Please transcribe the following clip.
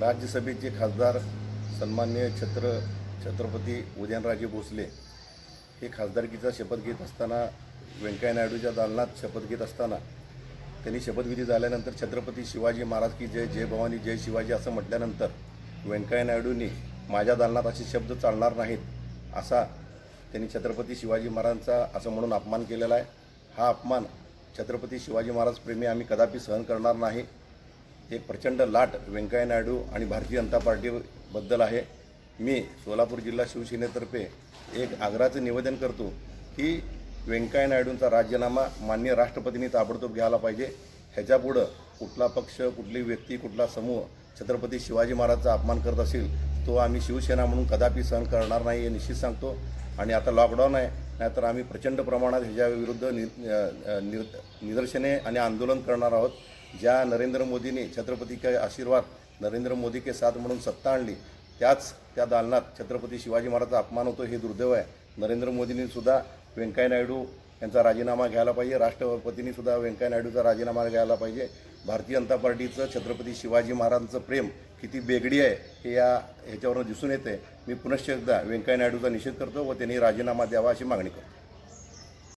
राज्यसभेचे खासदार सन्मान्य छत्र छत्रपती उदयनराजे भोसले हे खासदारकीचा शपथ घेत असताना व्यंकय्या नायडूच्या दालनात शपथ घेत असताना त्यांनी शपथविधी झाल्यानंतर छत्रपती शिवाजी महाराज की जय जय भवानी जय शिवाजी असं म्हटल्यानंतर व्यंकय्या नायडूंनी माझ्या दालनात असे शब्द चालणार नाहीत असा त्यांनी छत्रपती शिवाजी महाराजांचा असं म्हणून अपमान केलेला आहे. हा अपमान छत्रपती शिवाजी महाराज प्रेमी आम्ही कदापि सहन करणार नाही. एक प्रचंड लाट व्यंकय्या नायडू आणि भारतीय जनता पार्टीबद्दल आहे. मी सोलापूर जिल्हा शिवसेनेतर्फे एक आग्रहाचं निवेदन करतो की व्यंकय्या नायडूंचा राजीनामा मान्य राष्ट्रपतींनी ताबडतोब घ्यायला पाहिजे. ह्याच्यापुढं कुठला पक्ष कुठली व्यक्ती कुठला समूह छत्रपती शिवाजी महाराजचा अपमान करत असेल तो आम्ही शिवसेना म्हणून कदापि सहन करणार नाही हे निश्चित सांगतो. आणि आता लॉकडाऊन आहे नाहीतर आम्ही प्रचंड प्रमाणात ह्याच्या विरुद्ध नि निदर्शने आणि आंदोलन करणार आहोत. ज्या नरेंद्र मोदींनी छत्रपती के आशीर्वाद नरेंद्र मोदी के साथ म्हणून सत्ता आणली त्याच त्या दालनात छत्रपती शिवाजी महाराजचा अपमान होतो हे दुर्दैव आहे. नरेंद्र मोदींनी सुद्धा व्यंकय्या नायडू यांचा राजीनामा घ्यायला पाहिजे. राष्ट्रपतींनी सुद्धा व्यंकय्या नायडूचा राजीनामा घ्यायला पाहिजे. भारतीय जनता पार्टीचं छत्रपती शिवाजी महाराजांचं प्रेम किती बेगडी आहे हे या ह्याच्यावरून दिसून येते मी पुनश्च एकदा व्यंकय्या नायडूचा निषेध करतो व त्यांनी राजीनामा द्यावा अशी मागणी करतो.